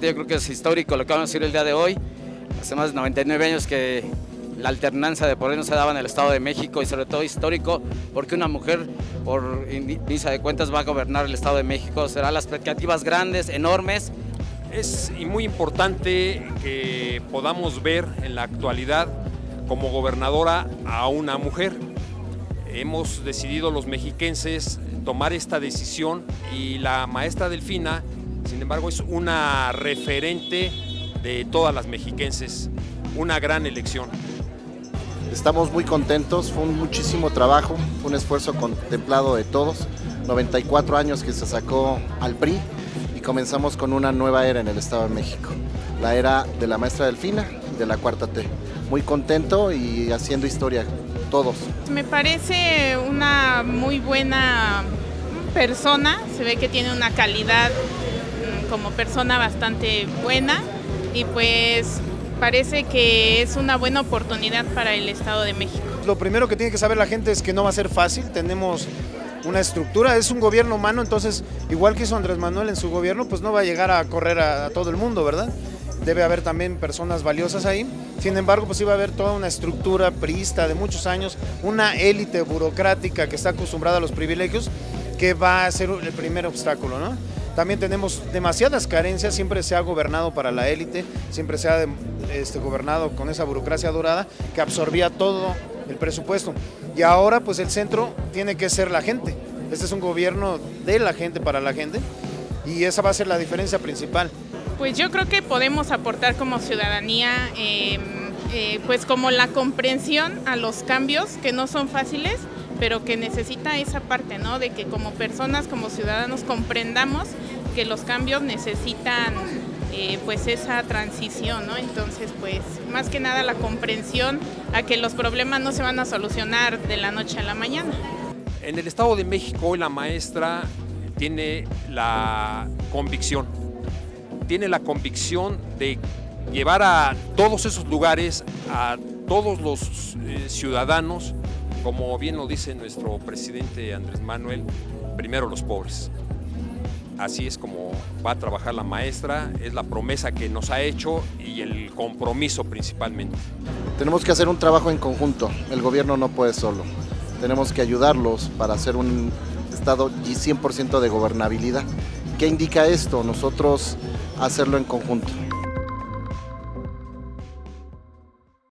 yo creo que es histórico lo que vamos a decir el día de hoy. Hace más de 99 años que la alternancia de poder no se daba en el Estado de México y sobre todo histórico porque una mujer por visa de cuentas va a gobernar el Estado de México. Serán las expectativas grandes, enormes. Es muy importante que podamos ver en la actualidad como gobernadora a una mujer. Hemos decidido los mexiquenses tomar esta decisión y la maestra Delfina, sin embargo, es una referente de todas las mexiquenses, una gran elección. Estamos muy contentos, fue un muchísimo trabajo, fue un esfuerzo contemplado de todos, 94 años que se sacó al PRI y comenzamos con una nueva era en el Estado de México, la era de la maestra Delfina y de la cuarta T. Muy contento y haciendo historia todos. Me parece una muy buena persona, se ve que tiene una calidad como persona bastante buena y pues parece que es una buena oportunidad para el Estado de México. Lo primero que tiene que saber la gente es que no va a ser fácil, tenemos una estructura, es un gobierno humano, entonces igual que hizo Andrés Manuel en su gobierno, pues no va a llegar a correr a, todo el mundo, ¿verdad? debe haber también personas valiosas ahí. Sin embargo, pues iba a haber toda una estructura priista de muchos años, una élite burocrática que está acostumbrada a los privilegios, que va a ser el primer obstáculo, ¿no? También tenemos demasiadas carencias, siempre se ha gobernado para la élite, siempre se ha este, gobernado con esa burocracia dorada que absorbía todo el presupuesto. Y ahora pues el centro tiene que ser la gente. Este es un gobierno de la gente para la gente y esa va a ser la diferencia principal. Pues yo creo que podemos aportar como ciudadanía, em, eh, pues como la comprensión a los cambios que no son fáciles, pero que necesita esa parte, ¿no? De que como personas, como ciudadanos comprendamos que los cambios necesitan eh, pues esa transición, ¿no? Entonces, pues más que nada la comprensión a que los problemas no se van a solucionar de la noche a la mañana. En el Estado de México la maestra tiene la convicción tiene la convicción de llevar a todos esos lugares, a todos los eh, ciudadanos, como bien lo dice nuestro presidente Andrés Manuel, primero los pobres. Así es como va a trabajar la maestra, es la promesa que nos ha hecho y el compromiso principalmente. Tenemos que hacer un trabajo en conjunto, el gobierno no puede solo. Tenemos que ayudarlos para hacer un Estado y 100% de gobernabilidad. ¿Qué indica esto? Nosotros hacerlo en conjunto.